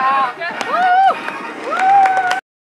Bravo.